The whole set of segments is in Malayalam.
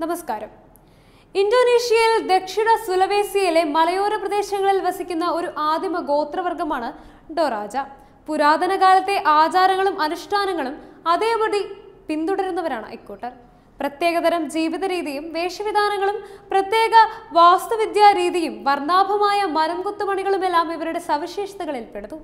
നമസ്കാരം. ഇന്തോനേഷ്യയിൽ ദക്ഷിണ സുലവേസിയയിലെ മലയോര പ്രദേശങ്ങളിൽ വസിക്കുന്ന ഒരു ആദിമ ഗോത്രവർഗമാണ് ഡൊറാജ. പുരാതന കാലത്തെ ആചാരങ്ങളും അനുഷ്ഠാനങ്ങളും അതേപടി പിന്തുടരുന്നവരാണ് ഇക്കൂട്ടർ. പ്രത്യേകതരം ജീവിത രീതിയും വേഷവിധാനങ്ങളും പ്രത്യേക വാസ്തുവിദ്യാ രീതിയും വർണാഭമായ മരം കുത്തുപണികളുമെല്ലാം ഇവരുടെ സവിശേഷതകളിൽ പെടുന്നു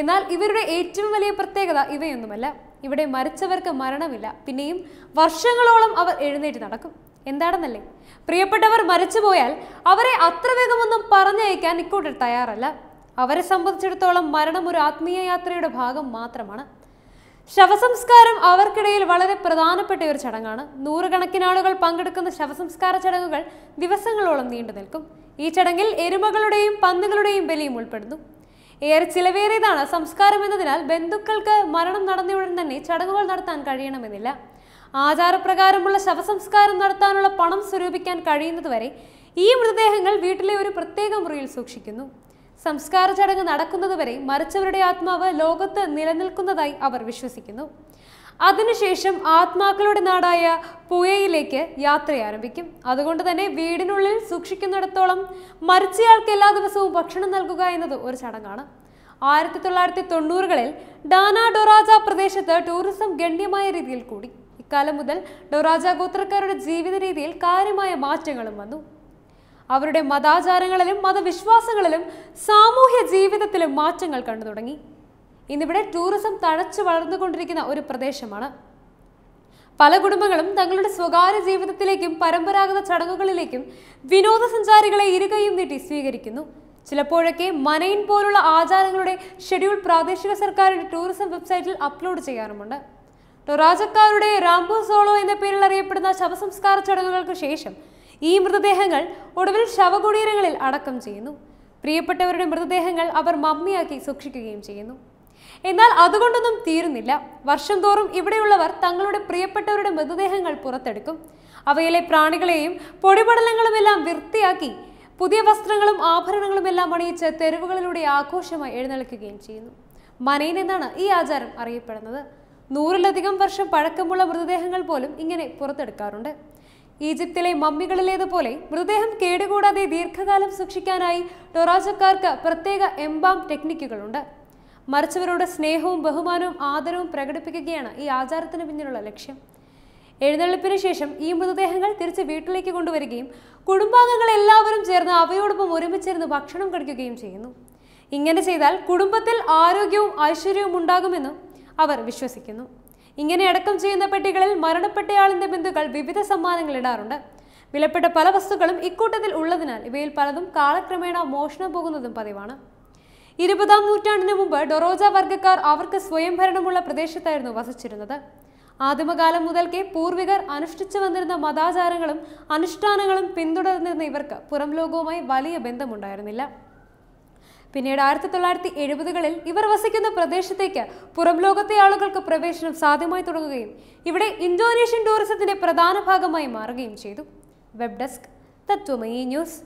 എന്നാൽ ഇവരുടെ ഏറ്റവും വലിയ പ്രത്യേകത ഇവയൊന്നുമല്ല. ഇവിടെ മരിച്ചവർക്ക് മരണമില്ല. പിന്നെയും വർഷങ്ങളോളം അവർ എഴുന്നേറ്റ് നടക്കും. എന്താണെന്നല്ലേ? പ്രിയപ്പെട്ടവർ മരിച്ചുപോയാൽ അവരെ അത്ര വേഗമൊന്നും പറഞ്ഞയക്കാൻ ഇക്കൂട്ടർ തയ്യാറല്ല. അവരെ സംബന്ധിച്ചിടത്തോളം മരണം ഒരു ആത്മീയ യാത്രയുടെ ഭാഗം മാത്രമാണ്. ശവസംസ്കാരം അവർക്കിടയിൽ വളരെ പ്രധാനപ്പെട്ട ഒരു ചടങ്ങാണ്. നൂറുകണക്കിന് ആളുകൾ പങ്കെടുക്കുന്ന ശവസംസ്കാര ചടങ്ങുകൾ ദിവസങ്ങളോളം നീണ്ടു നിൽക്കും. ഈ ചടങ്ങിൽ എരുമകളുടെയും പന്നുകളുടെയും ബലിയും ഉൾപ്പെടുന്നു. ഏറെ ചിലവേറിയതാണ് സംസ്കാരം എന്നതിനാൽ ബന്ധുക്കൾക്ക് മരണം നടന്നയുടൻ തന്നെ ചടങ്ങുകൾ നടത്താൻ കഴിയണമെന്നില്ല. ആചാരപ്രകാരമുള്ള ശവസംസ്കാരം നടത്താനുള്ള പണം സ്വരൂപിക്കാൻ കഴിയുന്നതുവരെ ഈ മൃതദേഹങ്ങൾ വീട്ടിലെ ഒരു പ്രത്യേക മുറിയിൽ സൂക്ഷിക്കുന്നു. സംസ്കാര ചടങ്ങ് നടക്കുന്നതുവരെ മരിച്ചവരുടെ ആത്മാവ് ലോകത്ത് നിലനിൽക്കുന്നതായി അവർ വിശ്വസിക്കുന്നു. അതിനുശേഷം ആത്മാക്കളുടെ നാടായ പുയയിലേക്ക് യാത്ര ആരംഭിക്കും അതുകൊണ്ട് തന്നെ വീടിനുള്ളിൽ സൂക്ഷിക്കുന്നിടത്തോളം മരിച്ചയാൾക്ക് എല്ലാ ദിവസവും ഭക്ഷണം നൽകുക എന്നത് ഒരു ചടങ്ങാണ്. ആയിരത്തി തൊള്ളായിരത്തി തൊണ്ണൂറുകളിൽ ഡാന ഡൊറാജ പ്രദേശത്ത് ടൂറിസം ഗണ്യമായ രീതിയിൽ കൂടി. ഇക്കാലം മുതൽ ഡൊറാജ ഗോത്രക്കാരുടെ ജീവിത രീതിയിൽ കാര്യമായ മാറ്റങ്ങളും വന്നു. അവരുടെ മതാചാരങ്ങളിലും മതവിശ്വാസങ്ങളിലും സാമൂഹ്യ ജീവിതത്തിലും മാറ്റങ്ങൾ കണ്ടു തുടങ്ങി. ഇന്നിവിടെ ടൂറിസം തഴച്ചു വളർന്നുകൊണ്ടിരിക്കുന്ന ഒരു പ്രദേശമാണ്. പല കുടുംബങ്ങളും തങ്ങളുടെ സ്വകാര്യ ജീവിതത്തിലേക്കും പരമ്പരാഗത ചടങ്ങുകളിലേക്കും വിനോദസഞ്ചാരികളെ ഇരുകൈയും നീട്ടി സ്വീകരിക്കുന്നു. ചിലപ്പോഴൊക്കെ മനയിൻ പോലുള്ള ആചാരങ്ങളുടെ ഷെഡ്യൂൾ പ്രാദേശിക സർക്കാരിന്റെ ടൂറിസം വെബ്സൈറ്റിൽ അപ്ലോഡ് ചെയ്യാറുമുണ്ട്. ടൊറാജക്കാരുടെ റാംബോ സോളോ എന്ന പേരിൽ അറിയപ്പെടുന്ന ശവസംസ്കാര ചടങ്ങുകൾക്ക് ശേഷം ഈ മൃതദേഹങ്ങൾ ഒടുവിൽ ശവകുടീരങ്ങളിൽ അടക്കം ചെയ്യുന്നു. പ്രിയപ്പെട്ടവരുടെ മൃതദേഹങ്ങൾ അവർ മമ്മിയാക്കി സൂക്ഷിക്കുകയും ചെയ്യുന്നു. എന്നാൽ അതുകൊണ്ടൊന്നും തീരുന്നില്ല. വർഷം തോറും ഇവിടെയുള്ളവർ തങ്ങളുടെ പ്രിയപ്പെട്ടവരുടെ മൃതദേഹങ്ങൾ പുറത്തെടുക്കും. അവയിലെ പ്രാണികളെയും പൊടിപടലങ്ങളുമെല്ലാം വൃത്തിയാക്കി പുതിയ വസ്ത്രങ്ങളും ആഭരണങ്ങളും എല്ലാം അണിയിച്ച് തെരുവുകളിലൂടെ ആഘോഷമായി എഴുന്നള്ളിക്കുകയും ചെയ്യുന്നു. മനയിൻ എന്നാണ് ഈ ആചാരം അറിയപ്പെടുന്നത്. നൂറിലധികം വർഷം പഴക്കമുള്ള മൃതദേഹങ്ങൾ പോലും ഇങ്ങനെ പുറത്തെടുക്കാറുണ്ട്. ഈജിപ്തിലെ മമ്മികളിലേതുപോലെ മൃതദേഹം കേടുകൂടാതെ ദീർഘകാലം സൂക്ഷിക്കാനായി ടൊറാജക്കാർക്ക് പ്രത്യേക എംബാം ടെക്നിക്കുകളുണ്ട്. മരിച്ചവരോട് സ്നേഹവും ബഹുമാനവും ആദരവും പ്രകടിപ്പിക്കുകയാണ് ഈ ആചാരത്തിന് പിന്നിലുള്ള ലക്ഷ്യം. എഴുന്നള്ളിപ്പിന് ശേഷം ഈ മൃതദേഹങ്ങൾ തിരിച്ച് വീട്ടിലേക്ക് കൊണ്ടുവരികയും കുടുംബാംഗങ്ങൾ എല്ലാവരും ചേർന്ന് അവയോടൊപ്പം ഒരുമിച്ചിരുന്ന് ഭക്ഷണം കഴിക്കുകയും ചെയ്യുന്നു. ഇങ്ങനെ ചെയ്താൽ കുടുംബത്തിൽ ആരോഗ്യവും ഐശ്വര്യവും ഉണ്ടാകുമെന്നും അവർ വിശ്വസിക്കുന്നു. ഇങ്ങനെ അടക്കം ചെയ്യുന്ന പെട്ടികളിൽ മരണപ്പെട്ടയാളിന്റെ ബന്ധുക്കൾ വിവിധ സമ്മാനങ്ങൾ ഇടാറുണ്ട്. വിലപ്പെട്ട പല വസ്തുക്കളും ഇക്കൂട്ടത്തിൽ ഉള്ളതിനാൽ ഇവയിൽ പലതും കാലക്രമേണ മോഷണം പോകുന്നതും പതിവാണ്. ഇരുപതാം നൂറ്റാണ്ടിന് മുമ്പ് ഡൊറോജ വർഗക്കാർ അവർക്ക് സ്വയംഭരണമുള്ള പ്രദേശത്തായിരുന്നു വസിച്ചിരുന്നത്. ആദിമകാലം മുതൽക്കേ പൂർവികർ അനുഷ്ഠിച്ചു വന്നിരുന്ന മതാചാരങ്ങളും അനുഷ്ഠാനങ്ങളും പിന്തുടർന്നിരുന്ന ഇവർക്ക് പുറം ലോകവുമായി വലിയ ബന്ധമുണ്ടായിരുന്നില്ല. പിന്നീട് ആയിരത്തി തൊള്ളായിരത്തി എഴുപതുകളിൽ ഇവർ വസിക്കുന്ന പ്രദേശത്തേക്ക് പുറം ലോകത്തെ ആളുകൾക്ക് പ്രവേശനം സാധ്യമായി തുടങ്ങുകയും ഇവിടെ ഇന്തോനേഷ്യൻ ടൂറിസത്തിന്റെ പ്രധാന ഭാഗമായി മാറുകയും ചെയ്തു. Web desk Tatwamayi news.